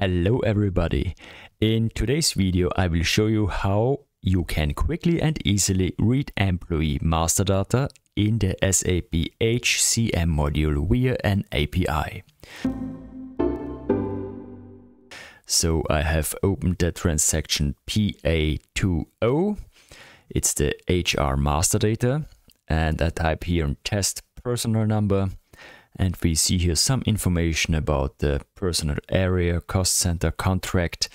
Hello everybody. In today's video I will show you how you can quickly and easily read employee master data in the SAP HCM module via an API. So I have opened the transaction PA20. It's the HR master data and I type here test personal number and we see here some information about the personal area, cost center, contract.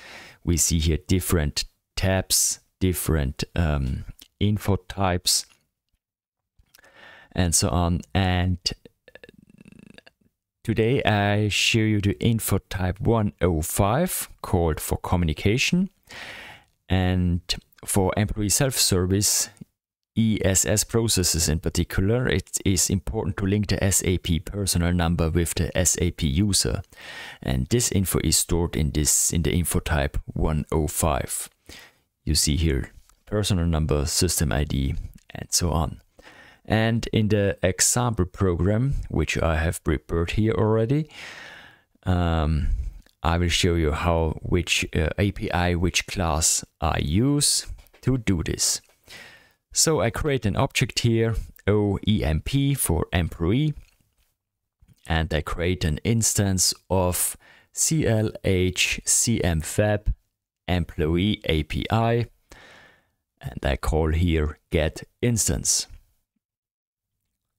We see here different tabs, different um, info types, and so on. And today I show you the info type 105 called for communication. And for employee self-service, ESS processes in particular, it is important to link the SAP personal number with the SAP user. And this info is stored in this in the info type 105. You see here personal number, system ID, and so on. And in the example program, which I have prepared here already, um, I will show you how which uh, API, which class I use to do this. So I create an object here, OEMP for employee, and I create an instance of CLHCMFab employee API, and I call here get instance.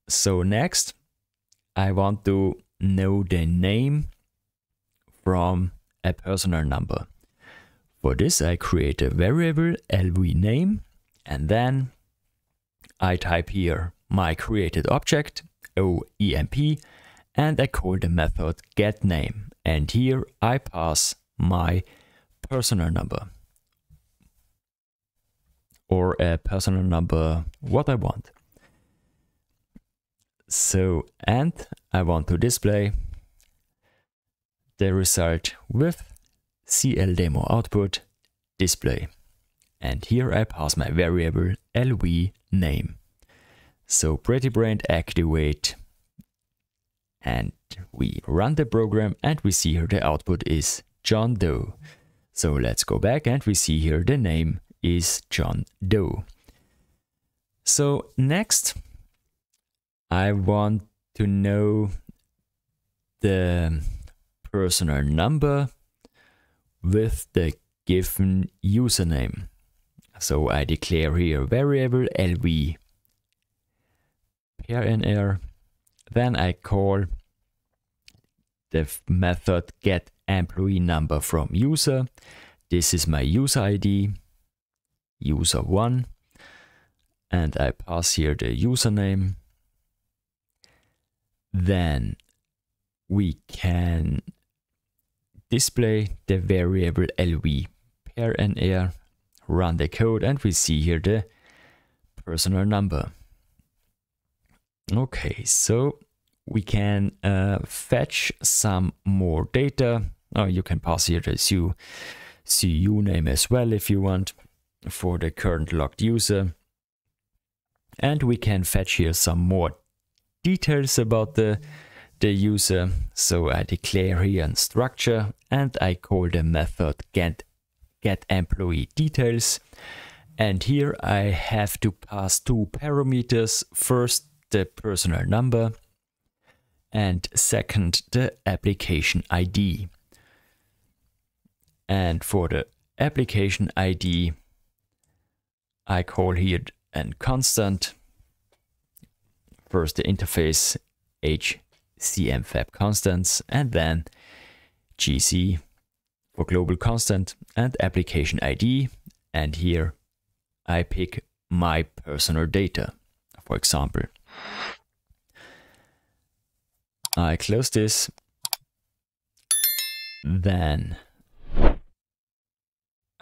So next, I want to know the name from a personal number. For this, I create a variable LV name and then I type here my created object, OEMP, and I call the method getName. And here I pass my personal number or a personal number what I want. So, and I want to display the result with CL demo output display. And here I pass my variable LV name. So Pretty Brain activate and we run the program and we see here the output is John Doe. So let's go back and we see here the name is John Doe. So next I want to know the personal number with the given username. So I declare here variable lv pnr. Then I call the method get employee number from user. This is my user ID, user1, and I pass here the username. Then we can display the variable lv pnr run the code and we see here the personal number. Okay, so we can uh, fetch some more data. Oh, you can pass here the CU, CU name as well if you want for the current logged user. And we can fetch here some more details about the, the user. So I declare here a structure and I call the method get get employee details. And here I have to pass two parameters. First, the personal number and second, the application ID. And for the application ID, I call here a constant. First, the interface HCMFAB constants, and then GC for global constant and application ID. And here I pick my personal data, for example. I close this. Then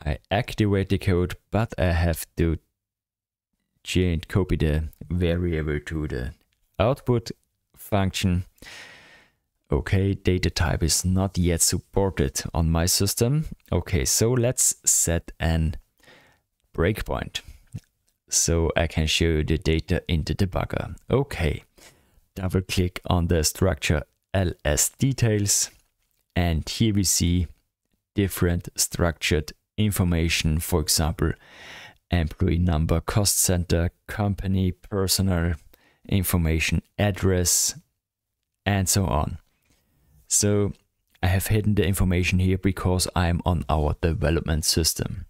I activate the code, but I have to change, copy the variable to the output function. Okay, data type is not yet supported on my system. Okay, so let's set an breakpoint so I can show you the data in the debugger. Okay, double click on the structure ls details and here we see different structured information, for example, employee number, cost center, company, personal information, address, and so on. So I have hidden the information here because I'm on our development system.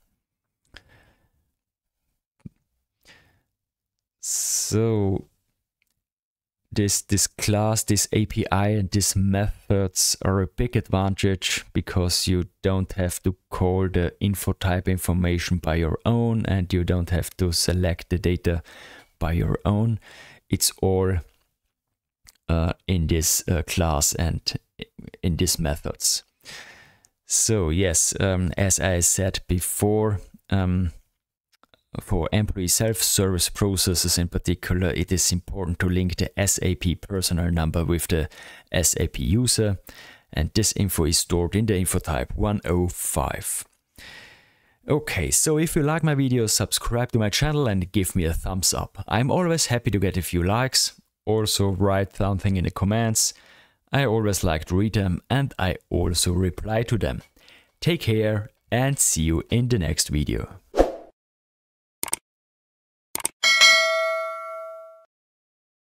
So this this class, this API and these methods are a big advantage because you don't have to call the info type information by your own and you don't have to select the data by your own. It's all uh, in this uh, class and in these methods. So yes, um, as I said before, um, for employee self-service processes in particular, it is important to link the SAP personal number with the SAP user, and this info is stored in the info type 105. Okay, so if you like my videos, subscribe to my channel and give me a thumbs up. I'm always happy to get a few likes. Also write something in the comments. I always like to read them and I also reply to them. Take care and see you in the next video.